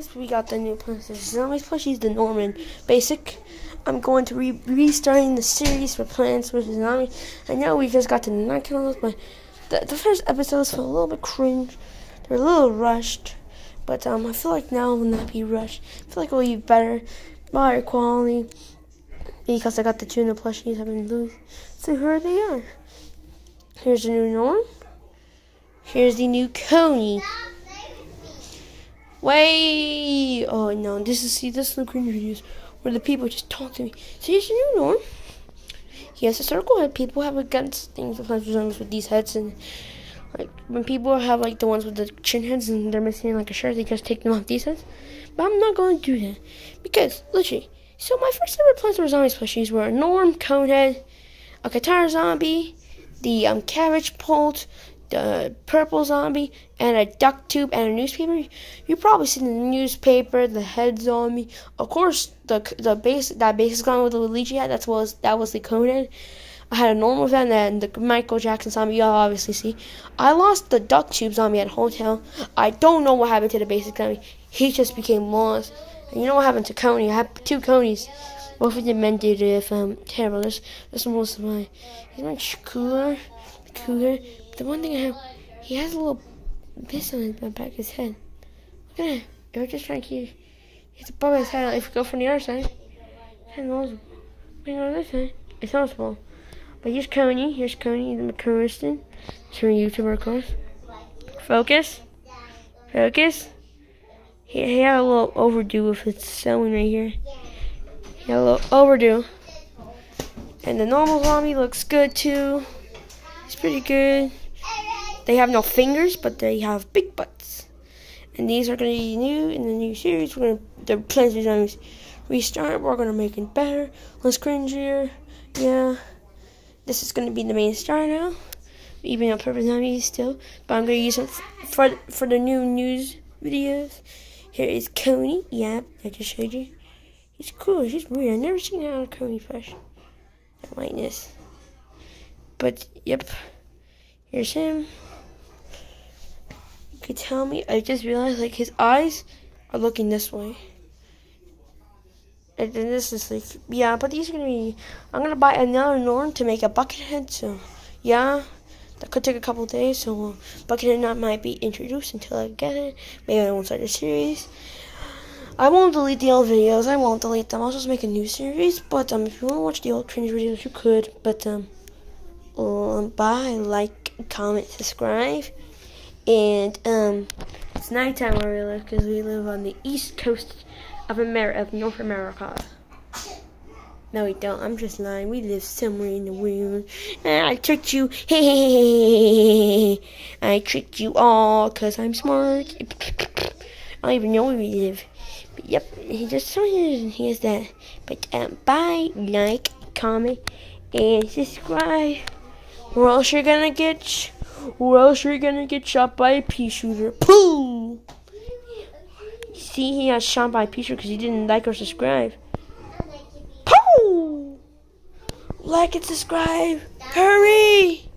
guys, we got the new vs. Zombies plushies, the Norman Basic. I'm going to be restarting the series for Plants vs. Zombies. I know we just got to nine kills, but the, the first episodes felt a little bit cringe. They're a little rushed, but um, I feel like now will not be rushed. I feel like it will be better, better quality, because I got the two new plushies I've been losing. So here they are. Here's the new Norm. Here's the new Coney. Way! Oh no, this is see this is the cringe videos where the people just talk to me. Here's your new norm. He has a circle head. People have against things sometimes with these heads and like when people have like the ones with the chin heads and they're missing like a shirt, they just take them off these heads. But I'm not going to do that because literally. So my first ever Plants vs Zombies plushies were a Norm Conehead, a Qatar zombie, the um, Cabbage Pult, the purple zombie and a duck tube and a newspaper. You probably seen the newspaper, the head zombie. Of course, the the base that base is gone with the Luigi hat. That was that was the Conan. I had a normal fan and the Michael Jackson zombie. Y'all obviously see. I lost the duck tube zombie at hotel. I don't know what happened to the basic zombie. He just became lost. You know what happened to Coney? I had two Conies. Both of them ended if um terrible. This this one was my he's much cooler, cooler. The one thing I have, he has a little piss on the back of his head. Look at. If we're just trying to keep, it's above his head. If we go from the other side, it's noticeable. But on this side, it's noticeable. But here's Coney. Here's Coney, the McCurriston. It's from YouTuber, of course. Focus. Focus. He, he had a little overdue with his selling right here. He had a little overdue. And the normal zombie looks good too. It's pretty good. They have no fingers, but they have big butts. And these are going to be new in the new series. We're going to, the Plants vs. Zombies restart. We're going to make it better, less cringier. Yeah. This is going to be the main star now. Even on Purple Zombies still. But I'm going to use it for, for the new news videos. Here is Coney. Yeah, I just showed you. He's cool. He's weird. I've never seen that on a Coney. I like this. But, yep. Here's him You could tell me, I just realized like his eyes are looking this way. And then this is like, yeah, but these are gonna be, I'm gonna buy another Norm to make a bucket head, so yeah, that could take a couple days, so bucket head not might be introduced until I get it. Maybe I won't start a series. I won't delete the old videos, I won't delete them, I'll just make a new series, but um, if you wanna watch the old cringe videos, you could, but um, um bye, like, comment, subscribe. And um, it's nighttime where we live because we live on the east coast of America, of North America. No, we don't. I'm just lying. We live somewhere in the world. I tricked you. Hey, I tricked you all because I'm smart. I don't even know where we live. But yep, he just so he has that. But um, bye, like, comment, and subscribe. Or else you're gonna get or else you're gonna get shot by a pea shooter. Pooh! See, he got shot by a pea shooter because he didn't like or subscribe. Pooh! Like and subscribe. Hurry!